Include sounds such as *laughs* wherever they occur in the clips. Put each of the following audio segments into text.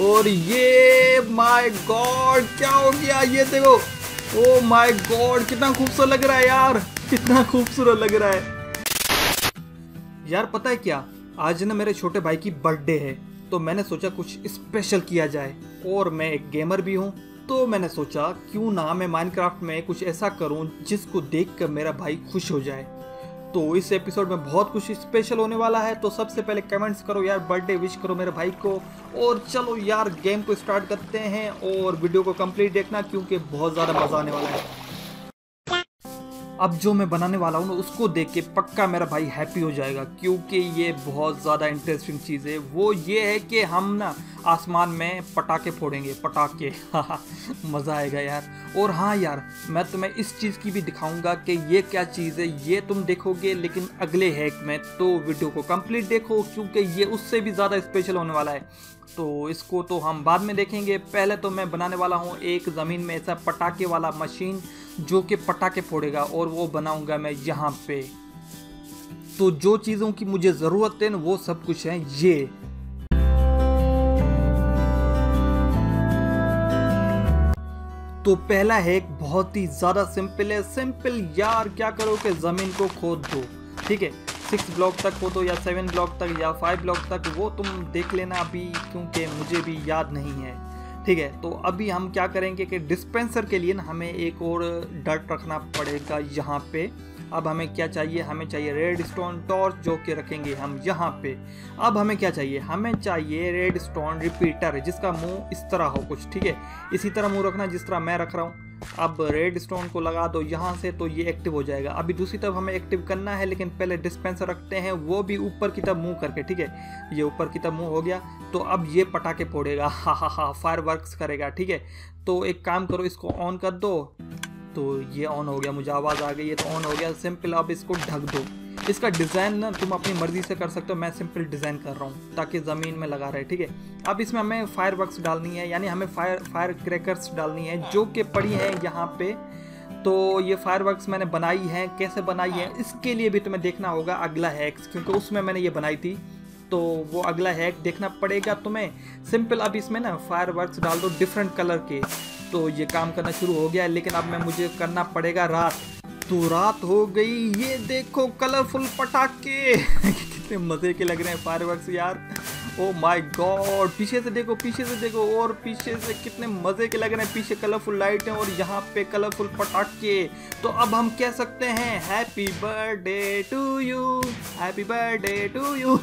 और ये my God क्या हो गया? ये देखो, ओ माय गॉड कितना खूबसूरत लग रहा है यार, कितना खूबसूरत लग रहा है। यार पता है क्या? आज ना मेरे छोटे भाई की बर्थडे है तो मैंने सोचा कुछ स्पेशल किया जाए। और मैं एक गेमर भी हूँ तो मैंने सोचा क्यों ना मैं माइनक्राफ्ट में कुछ ऐसा करूँ जिसको देख कर मेरा भाई खुश हो जाए। तो इस एपिसोड में बहुत कुछ स्पेशल होने वाला है। तो सबसे पहले कमेंट्स करो यार बर्थडे विश करो मेरे भाई को। और चलो यार गेम को स्टार्ट करते हैं और वीडियो को कंप्लीट देखना क्योंकि बहुत ज़्यादा मज़ा आने वाला है। अब जो मैं बनाने वाला हूँ ना, उसको देख के पक्का मेरा भाई हैप्पी हो जाएगा क्योंकि ये बहुत ज़्यादा इंटरेस्टिंग चीज़ है। वो ये है कि हम ना आसमान में पटाखे फोड़ेंगे, पटाखे। *laughs* मज़ा आएगा यार। और हाँ यार, मैं तुम्हें इस चीज़ की भी दिखाऊँगा कि ये क्या चीज़ है, ये तुम देखोगे, लेकिन अगले हैक में तो वीडियो को कंप्लीट देखो, क्योंकि ये उससे भी ज़्यादा स्पेशल होने वाला है। तो इसको तो हम बाद में देखेंगे। पहले तो मैं बनाने वाला हूँ एक ज़मीन में ऐसा पटाखे वाला मशीन जो कि पटाखे फोड़ेगा, और वो बनाऊँगा मैं यहाँ पे। तो जो चीज़ों की मुझे ज़रूरत है ना वो सब कुछ है ये। तो पहला है एक बहुत ही ज़्यादा सिंपल है। सिंपल यार, क्या करो कि ज़मीन को खोद दो, ठीक है? सिक्स ब्लॉक तक हो खोदो या सेवन ब्लॉक तक या फाइव ब्लॉक तक, वो तुम देख लेना अभी, क्योंकि मुझे भी याद नहीं है, ठीक है? तो अभी हम क्या करेंगे कि डिस्पेंसर के लिए ना हमें एक और डट रखना पड़ेगा यहाँ पे। अब हमें क्या चाहिए? हमें चाहिए रेड स्टोन टॉर्च जो कि रखेंगे हम यहाँ पे। अब हमें क्या चाहिए? हमें चाहिए रेड स्टोन रिपीटर जिसका मुँह इस तरह हो कुछ, ठीक है? इसी तरह मुँह रखना, जिस तरह मैं रख रहा हूँ। अब रेड स्टोन को लगा दो यहाँ से तो ये एक्टिव हो जाएगा। अभी दूसरी तरफ़ हमें एक्टिव करना है, लेकिन पहले डिस्पेंसर रखते हैं, वो भी ऊपर की तरफ़ मुँह करके, ठीक है? ये ऊपर की तरफ़ मुँह हो गया तो अब ये पटाखे फोड़ेगा। *laughs* हा हा हा फायर वर्क करेगा, ठीक है? तो एक काम करो, इसको ऑन कर दो। तो ये ऑन हो गया, मुझे आवाज़ आ गई है तो ऑन हो गया। सिंपल अब इसको ढक दो। इसका डिज़ाइन ना तुम अपनी मर्ज़ी से कर सकते हो, मैं सिंपल डिज़ाइन कर रहा हूँ, ताकि ज़मीन में लगा रहे, ठीक है? अब इसमें हमें फायर वर्कस डालनी है, यानी हमें फायर फायर क्रैकर्स डालनी है, जो कि पड़ी है यहाँ पे। तो ये फायर वर्कस मैंने बनाई है, कैसे बनाई है, इसके लिए भी तुम्हें देखना होगा अगला हैक्स क्योंकि उसमें मैंने ये बनाई थी। तो वो अगला हैक देखना पड़ेगा तुम्हें। सिंपल अब इसमें ना फायर वर्कस डाल दो डिफरेंट कलर के। तो ये काम करना शुरू हो गया, लेकिन अब मैं, मुझे करना पड़ेगा रात। तो रात हो गई, ये देखो कलरफुल पटाखे। *laughs* कितने मज़े के लग रहे हैं फायर यार। ओ माय गॉड पीछे से देखो, पीछे से देखो, और पीछे से कितने मज़े के लग रहे हैं, पीछे कलरफुल लाइट हैं और यहाँ पे कलरफुल पटाखे। तो अब हम कह सकते हैं happy birthday to you happy birthday to you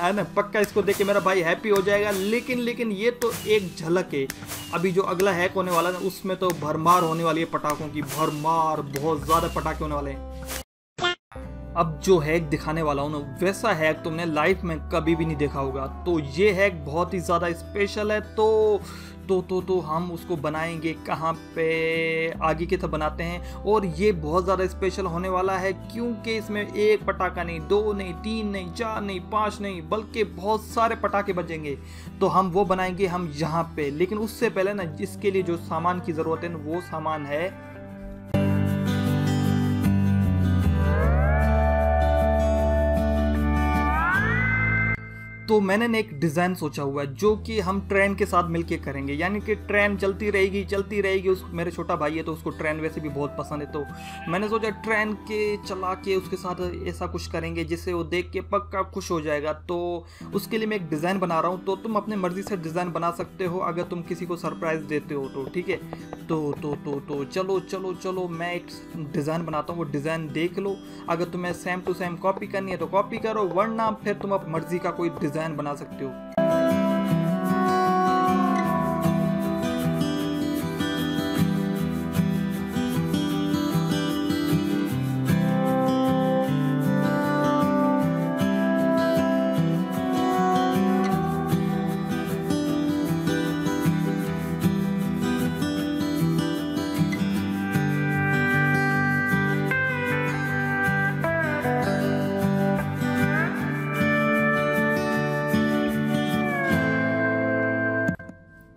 है ना? पक्का इसको देख के मेरा भाई हैप्पी हो जाएगा। लेकिन लेकिन ये तो एक झलक है। अभी जो अगला हैक होने वाला है, उसमें तो भरमार होने वाली है पटाखों की। भरमार, बहुत ज़्यादा पटाखे होने वाले हैं। अब जो हैक दिखाने वाला हूँ ना, वैसा हैक तुमने लाइफ में कभी भी नहीं देखा होगा। तो ये हैक बहुत ही ज़्यादा स्पेशल है तो तो तो तो हम उसको बनाएँगे कहाँ पे? आगे की तरफ़ बनाते हैं। और ये बहुत ज़्यादा स्पेशल होने वाला है, क्योंकि इसमें एक पटाखा नहीं, दो नहीं, तीन नहीं, चार नहीं, पाँच नहीं, बल्कि बहुत सारे पटाखे बचेंगे। तो हम वो बनाएँगे हम यहाँ पे। लेकिन उससे पहले ना, जिसके लिए जो सामान की ज़रूरत है ना, वो सामान है तो मैंने एक डिज़ाइन सोचा हुआ है, जो कि हम ट्रेन के साथ मिलके करेंगे। यानी कि ट्रेन चलती रहेगी चलती रहेगी, उस मेरे छोटा भाई है तो उसको ट्रेन वैसे भी बहुत पसंद है। तो मैंने सोचा ट्रेन के चला के उसके साथ ऐसा कुछ करेंगे, जिससे वो देख के पक्का खुश हो जाएगा। तो उसके लिए मैं एक डिज़ाइन बना रहा हूँ तो तुम अपने मर्ज़ी से डिज़ाइन बना सकते हो, अगर तुम किसी को सरप्राइज़ देते हो तो ठीक है? तो तो तो तो चलो चलो चलो, मैं एक डिज़ाइन बनाता हूँ, वो डिज़ाइन देख लो। अगर तुम्हें सेम टू सेम कॉपी करनी है तो कॉपी करो, वरना फिर तुम अपनी मर्ज़ी का कोई डिज़ाइन डिज़ाइन बना सकते हो।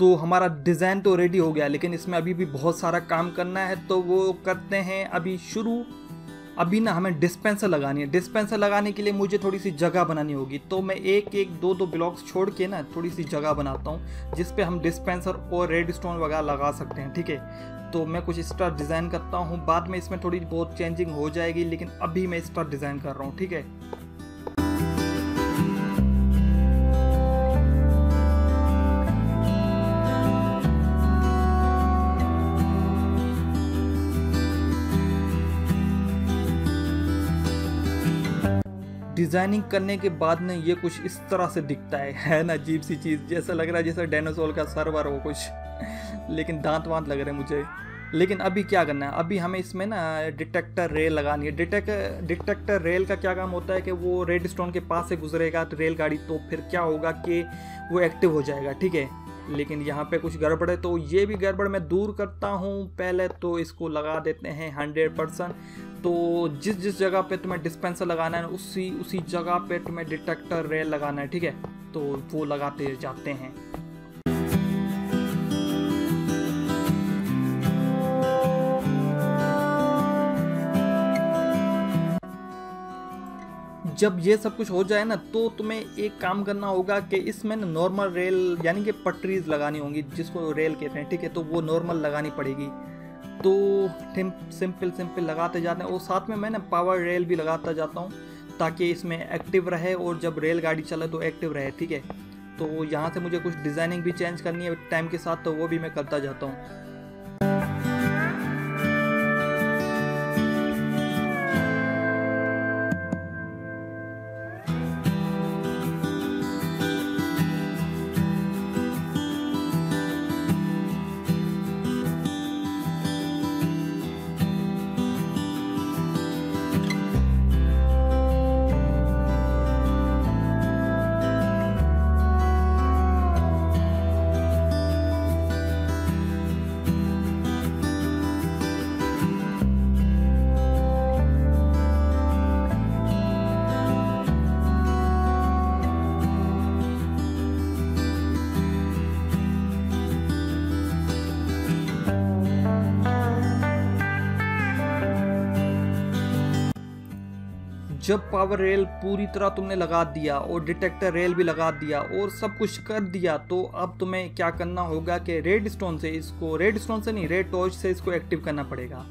तो हमारा डिज़ाइन तो रेडी हो गया, लेकिन इसमें अभी भी बहुत सारा काम करना है तो वो करते हैं अभी शुरू। अभी ना हमें डिस्पेंसर लगानी है। डिस्पेंसर लगाने के लिए मुझे थोड़ी सी जगह बनानी होगी तो मैं एक एक दो दो ब्लॉक्स छोड़ के ना थोड़ी सी जगह बनाता हूँ, जिस पे हम डिस्पेंसर और रेड स्टोन वगैरह लगा सकते हैं, ठीक है? तो मैं कुछ तरह डिज़ाइन करता हूँ, बाद में इसमें थोड़ी बहुत चेंजिंग हो जाएगी, लेकिन अभी मैं तरह डिज़ाइन कर रहा हूँ, ठीक है? डिज़ाइनिंग करने के बाद में ये कुछ इस तरह से दिखता है। है ना, अजीब सी चीज़, जैसा लग रहा है जैसे डायनासोर का सर्वर हो कुछ। लेकिन दांत वांत लग रहे हैं मुझे। लेकिन अभी क्या करना है? अभी हमें इसमें ना डिटेक्टर रेल लगानी है। डिटेक्ट डिटेक्टर रेल का क्या काम होता है कि वो रेड स्टोन के पास से गुजरेगा तो रेलगाड़ी तो फिर क्या होगा कि वो एक्टिव हो जाएगा, ठीक है? लेकिन यहाँ पे कुछ गड़बड़ है तो ये भी गड़बड़ मैं दूर करता हूँ। पहले तो इसको लगा देते हैं हंड्रेड परसेंट। तो जिस जिस जगह पे तुम्हें डिस्पेंसर लगाना है, उसी उसी जगह पे तुम्हें डिटेक्टर रेल लगाना है, ठीक है? तो वो लगाते जाते हैं। जब ये सब कुछ हो जाए ना तो तुम्हें एक काम करना होगा कि इसमें ना नॉर्मल रेल यानी कि पटरीज लगानी होंगी, जिसको रेल कहते हैं, ठीक है? तो वो नॉर्मल लगानी पड़ेगी। तो सिंपल सिंपल लगाते जाते हैं और साथ में मैं ना पावर रेल भी लगाता जाता हूँ ताकि इसमें एक्टिव रहे और जब रेल गाड़ी चले तो एक्टिव रहे, ठीक है? तो यहाँ से मुझे कुछ डिज़ाइनिंग भी चेंज करनी है टाइम के साथ तो वो भी मैं करता जाता हूँ। जब पावर रेल पूरी तरह तुमने लगा दिया और डिटेक्टर रेल भी लगा दिया और सब कुछ कर दिया तो अब तुम्हें क्या करना होगा कि रेड स्टोन से इसको रेड स्टोन से नहीं रेड टॉर्च से इसको एक्टिव करना पड़ेगा।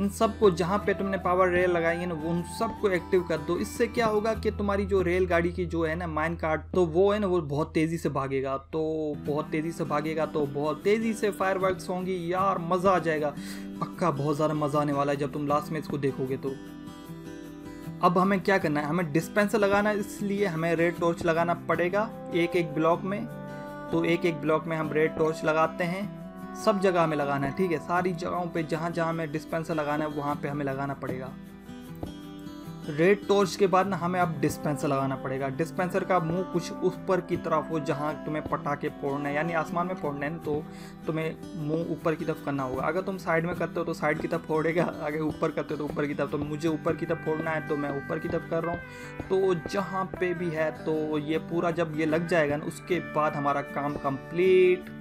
इन सबको जहाँ पे तुमने पावर रेल लगाई है ना, वो उन सबको एक्टिव कर दो। इससे क्या होगा कि तुम्हारी जो रेल गाड़ी की जो है ना माइन कार्ड तो वो है ना, वो बहुत तेज़ी से भागेगा। तो बहुत तेज़ी से भागेगा तो बहुत तेज़ी से फायर होंगी। यार, मज़ा आ जाएगा। पक्का बहुत ज़्यादा मज़ा आने वाला है जब तुम लास्ट में इसको देखोगे तो। अब हमें क्या करना है? हमें डिस्पेंसर लगाना है, इसलिए हमें रेड टॉर्च लगाना पड़ेगा एक एक ब्लॉक में। तो एक एक ब्लॉक में हम रेड टॉर्च लगाते हैं। सब जगह हमें लगाना है, ठीक है? सारी जगहों पे जहाँ जहाँ हमें डिस्पेंसर लगाना है, वहाँ पे हमें लगाना पड़ेगा। रेड टॉर्च के बाद ना हमें अब डिस्पेंसर लगाना पड़ेगा। डिस्पेंसर का मुँह कुछ ऊपर की तरफ़ हो जहाँ तुम्हें पटाखे फोड़ना है, यानी आसमान में फोड़ना है तो तुम्हें मुँह ऊपर की तरफ़ करना होगा। अगर तुम साइड में करते हो तो साइड की तरफ़ फोड़ेगा अगर ऊपर करते हो तो ऊपर की तरफ़। तो मुझे ऊपर की तरफ़ फोड़ना है तो मैं ऊपर की तरफ़ कर रहा हूँ। तो जहाँ पे भी है तो ये पूरा जब ये लग जाएगा ना, उसके बाद हमारा काम कंप्लीट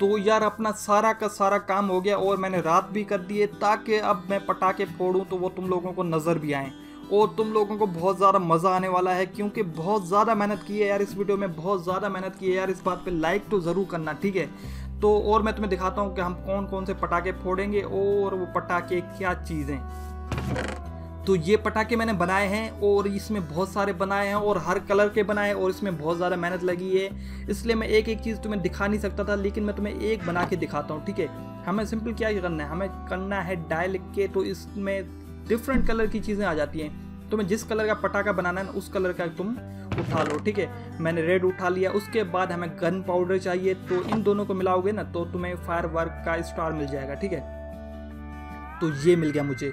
तो यार अपना सारा का सारा काम हो गया और मैंने रात भी कर दिए ताकि अब मैं पटाखे फोड़ूँ तो वो तुम लोगों को नज़र भी आए। और तुम लोगों को बहुत ज़्यादा मज़ा आने वाला है क्योंकि बहुत ज़्यादा मेहनत की है यार इस वीडियो में, बहुत ज़्यादा मेहनत की है यार इस बात पे लाइक तो ज़रूर करना, ठीक है? तो और मैं तुम्हें दिखाता हूँ कि हम कौन कौन से पटाखे फोड़ेंगे और वो पटाखे क्या चीज़ें। तो ये पटाखे मैंने बनाए हैं और इसमें बहुत सारे बनाए हैं और हर कलर के बनाए और इसमें बहुत ज़्यादा मेहनत लगी है। इसलिए मैं एक एक चीज़ तुम्हें दिखा नहीं सकता था, लेकिन मैं तुम्हें एक बना के दिखाता हूँ, ठीक है? हमें सिंपल क्या करना है? हमें करना है डायल के तो इसमें डिफरेंट कलर की चीज़ें आ जाती हैं। तुम्हें जिस कलर का पटाखा बनाना है, उस कलर का तुम उठा लो, ठीक है? मैंने रेड उठा लिया, उसके बाद हमें गन पाउडर चाहिए तो इन दोनों को मिलाओगे ना तो तुम्हें फायर वर्क का स्टार मिल जाएगा, ठीक है? तो ये मिल गया मुझे।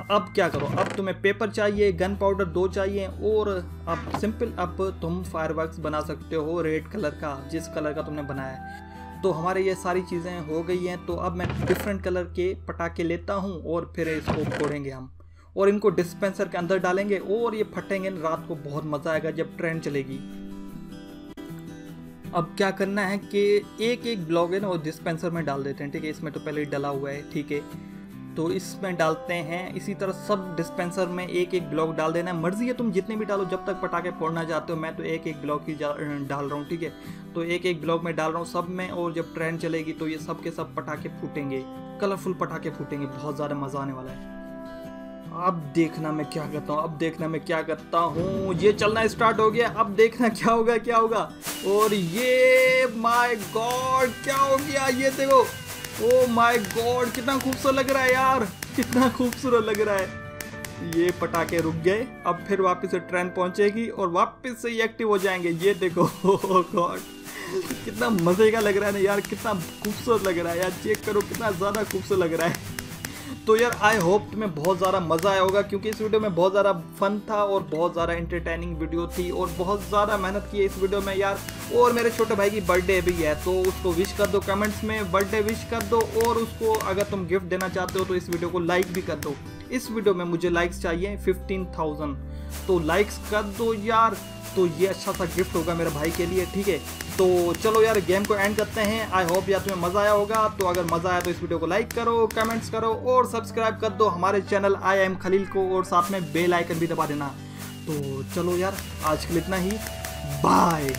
अब क्या करो? अब तुम्हें पेपर चाहिए गन पाउडर दो चाहिए और अब सिंपल अब तुम फायर बना सकते हो रेड कलर का, जिस कलर का तुमने बनाया है। तो हमारे ये सारी चीज़ें हो गई हैं तो अब मैं डिफरेंट कलर के पटाखे लेता हूँ और फिर इसको फोड़ेंगे हम। और इनको डिस्पेंसर के अंदर डालेंगे और ये फटेंगे, रात को बहुत मज़ा आएगा जब ट्रेन चलेगी। अब क्या करना है कि एक एक ब्लॉग है ना, वो डिस्पेंसर में डाल देते हैं, ठीक है? इसमें तो पहले डला हुआ है, ठीक है? तो इसमें डालते हैं, इसी तरह सब डिस्पेंसर में एक एक ब्लॉक डाल देना। है मर्ज़ी है तुम जितने भी डालो, जब तक पटाखे फोड़ना चाहते हो, मैं तो एक एक ब्लॉक ही डाल रहा हूँ, ठीक है? तो एक एक ब्लॉक में डाल रहा हूँ सब में, और जब ट्रेन चलेगी तो ये सब के सब पटाखे फूटेंगे। कलरफुल पटाखे फूटेंगे, बहुत ज़्यादा मज़ा आने वाला है। अब देखना मैं क्या करता हूँ, अब देखना मैं क्या करता हूँ। ये चलना स्टार्ट हो गया, अब देखना क्या होगा क्या होगा। और ये माय गॉड क्या हो गया? ये देखो ओ माय गॉड कितना खूबसूरत लग रहा है यार। कितना खूबसूरत लग रहा है। ये पटाखे रुक गए। अब फिर वापस से ट्रेन पहुंचेगी और वापस से ये एक्टिव हो जाएँगे। ये देखो गॉड कितना मज़े का लग रहा है ना यार। कितना खूबसूरत लग रहा है यार। चेक करो, कितना ज़्यादा खूबसूरत लग रहा है। तो यार आई होप तुम्हें बहुत ज़्यादा मज़ा आया होगा क्योंकि इस वीडियो में बहुत ज़्यादा फन था और बहुत ज़्यादा इंटरटेनिंग वीडियो थी और बहुत ज़्यादा मेहनत की है इस वीडियो में यार। और मेरे छोटे भाई की बर्थडे भी है तो उसको विश कर दो कमेंट्स में बर्थडे विश कर दो और उसको अगर तुम गिफ्ट देना चाहते हो तो इस वीडियो को लाइक भी कर दो। इस वीडियो में मुझे लाइक्स चाहिए फिफ्टीन थाउज़ेंड तो लाइक्स कर दो यार। तो ये अच्छा सा गिफ्ट होगा मेरे भाई के लिए, ठीक है? तो चलो यार गेम को एंड करते हैं। आई होप यार तुम्हें मज़ा आया होगा। तो अगर मज़ा आया तो इस वीडियो को लाइक करो कमेंट्स करो और सब्सक्राइब कर दो हमारे चैनल आई एम खलील को और साथ में बेल आइकन भी दबा देना। तो चलो यार, आज के लिए इतना ही। बाय